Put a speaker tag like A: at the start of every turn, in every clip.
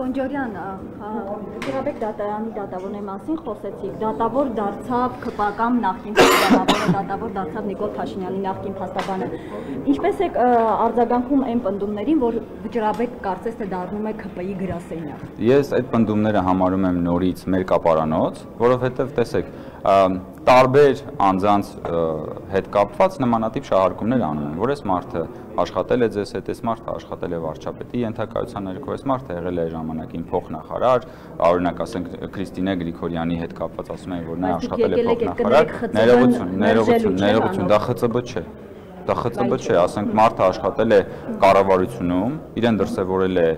A: Կոնջորյան, Ղրաբեկ դատարանի դատավորների մասին խոսեցիք։ Դատավոր դարձավ ԿՊԿ-ամ նախին դատավորը, դատավոր դարձավ Նիկոլ Փաշինյանի նախին փաստաբանը։ Ինչպես է արձագանքում այն պնդումներին, որ Ջրաբեկ կարծես թե դառնում է ԿՊ-ի գրասենյակ։
B: Ես այդ պնդումները համարում եմ նորից մեր կապարանոց, որովհետև տեսեք, տարբեր անձանց հետ կապված նմանատիպ շահարկումներ անում են, որ այս մարդը աշխատել է ձեզ հետ, այս մարդը աշխատել է վարչապետի ենթակայության ներքո, այս մարդը եղել է ժամանակին փոխնախարար, օրինակ ասենք Քրիստինե Գրիգորյանի հետ կապված ասում են, որ նա աշխատել է փոխնախարար, ներողություն, ներողություն, ներողություն, դա ԽՑԲ չէ դա ԽՑԲ չէ, ասենք մարդը աշխատել է կառավարությունում, իրեն դրսևորել է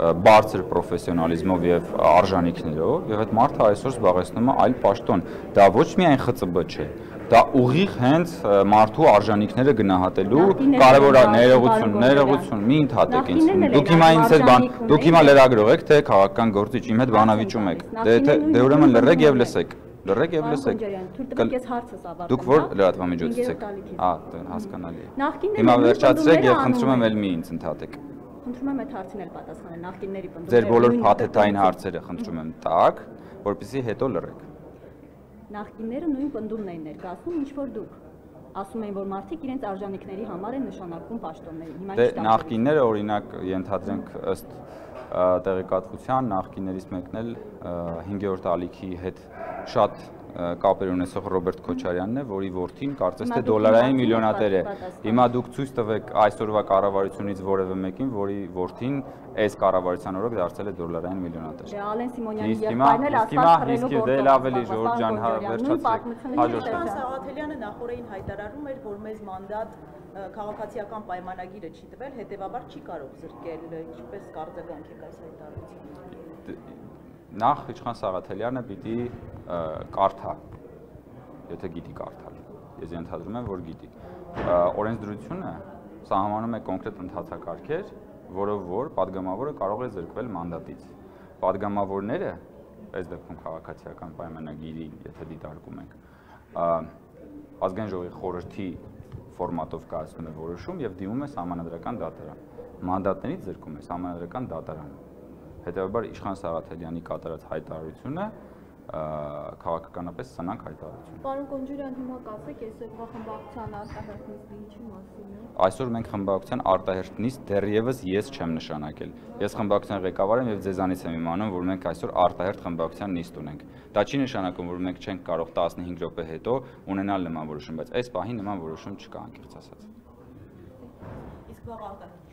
B: բարձր պրոֆեսիոնալիզմով եւ արժանինքներով եւ այդ մարդը այսօր զբաղեցնում է այլ պաշտոն։ Դա ոչ միայն ԽՑԲ չէ, դա ուղիղ հենց մարդու արժանինքները գնահատելու կարևոր ներողություն, ներողություն, մի ընդհատեք ինձ։ Դուք հիմա ինձ հետ բան, դուք հիմա լրագրող եք, թե քաղաքական գործիչ, իմ հետ բանավիճում եք։ Դե դե ուրեմն լրեք եւ լսեք լրեք եւ լսեք։
A: Թույլ հարցս ավարտեմ։
B: Դուք որ լրատվամիջոցից եք։ Ահա, հասկանալի է։ Հիմա վերջացրեք եւ խնդրում եմ ել մի ինձ ընդհատեք։
A: Խնդրում եմ այդ հարցին էլ պատասխանել նախկինների
B: պնդումները։ Ձեր բոլոր փաթեթային հարցերը խնդրում եմ տակ, որպեսզի հետո լրեք։
A: Նախկինները նույն պնդումն էին ներկայացնում, ինչ որ դուք ասում էին, որ մարդիկ իրենց արժանինքների համար են նշանակում պաշտոններին։
B: Հիմա ինչ Դե նախկինները օրինակ ենթադրենք ըստ տեղեկատվության նախկիներից մեկն էլ 5-րդ ալիքի հետ շատ կապեր ունեցող Ռոբերտ Քոչարյանն է, որի որդին կարծես թե դոլարային միլիոնատեր է։ Հիմա դուք ցույց տվեք այսօրվա կառավարությունից որևէ մեկին, որի որդին այս կառավարության օրոք դարձել է դոլարային միլիոնատեր։
A: Դե Ալեն Սիմոնյանի եղբայրն էլ ասված
B: խրելով որ դե ավելի Ժորժ ջան վերջացրեք։
C: Հաջորդ Սաղաթելյանը նախորդին հայտարարում էր, որ մեզ մանդատ քաղաքացիական պայմանագիրը չի տվել, հետեւաբար չի կարող զրկել, ինչպես կարձագանք եք այս հայտարարությունը
B: նախ Իշխան Սաղաթելյանը պիտի կարդա, եթե գիտի կարդալ։ Ես ենթադրում եմ, որ գիտի։ Օրենսդրությունը սահմանում է կոնկրետ ընթացակարգեր, որով որ падգամավորը կարող է զրկվել մանդատից։ Падգամավորները, այս դեպքում քաղաքացիական պայմանագիրի, եթե դիտարկում ենք, ազգային ժողովի խորհրդի ֆորմատով կայացնում է որոշում եւ դիմում է համանդրական դատարան։ Մանդատներից զրկում է համանդրական դատարանը Հետևաբար Իշխան Սաղաթելյանի կատարած հայտարարությունը քաղաքականապես սնանք հայտարարություն։
A: Պարոն Կոնջուրյան, հիմա կասեք, այսօրվա խմբակցության արտահերթնիստի ինչի մասին է։
B: Այսօր մենք խմբակցության արտահերթնիստ դեռևս ես չեմ նշանակել։ Ես խմբակցության ղեկավար եմ եւ ձեզանից եմ իմանում, որ մենք այսօր արտահերթ խմբակցության նիստ ունենք։ Դա չի նշանակում, որ մենք չենք կարող 15 րոպե հետո ունենալ նման որոշում, բայց այս պահին նման որոշում չկա, անկեղծ ասած։
C: Իսկ վաղ արտահերթ